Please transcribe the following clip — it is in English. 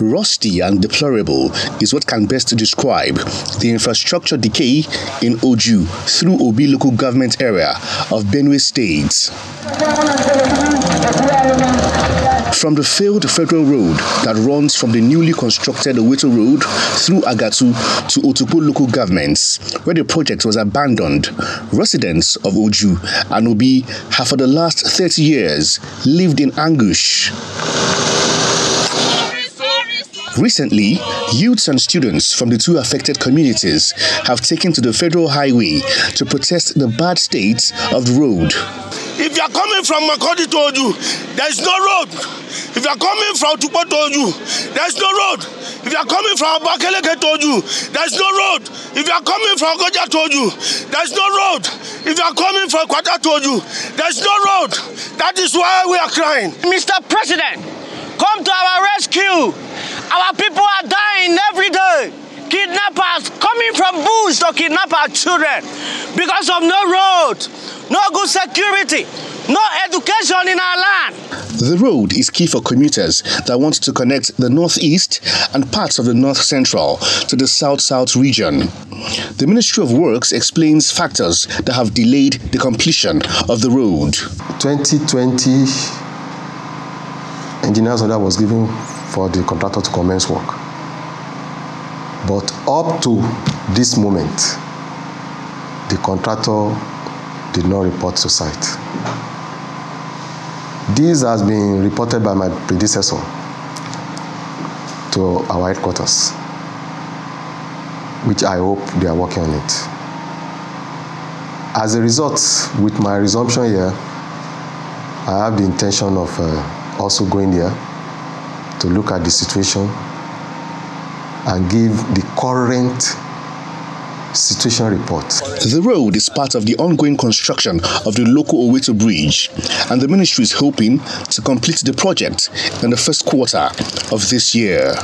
Rusty and deplorable is what can best describe the infrastructure decay in Oju through Obi local government area of Benue State. From the failed federal road that runs from the newly constructed Oweto Road through Agatu to Otukpo local governments, where the project was abandoned, residents of Oju and Obi have for the last 30 years lived in anguish. Recently, youths and students from the two affected communities have taken to the federal highway to protest the bad state of the road. If you are coming from Makurdi to Oju, there is no road. If you are coming from Tukpo to Oju, there is no road. If you are coming from Abakaliki to Oju, there is no road. If you are coming from Goja to Oju, there is no road. If you are coming from Kwata to Oju, there is no road. That is why we are crying. Mr. President, come to our rescue. Our people are dying every day. Kidnappers coming from bush to kidnap our children because of no road, no good security, no education in our land. The road is key for commuters that want to connect the northeast and parts of the north central to the south south region. The Ministry of Works explains factors that have delayed the completion of the road. 2020, engineers order was given for the contractor to commence work. But up to this moment, the contractor did not report to site. This has been reported by my predecessor to our headquarters, which I hope they are working on it. As a result, with my resumption here, I have the intention of uh, also going there to look at the situation and give the current situation report. The road is part of the ongoing construction of the Loko-Oweto Bridge, and the ministry is hoping to complete the project in the first quarter of this year.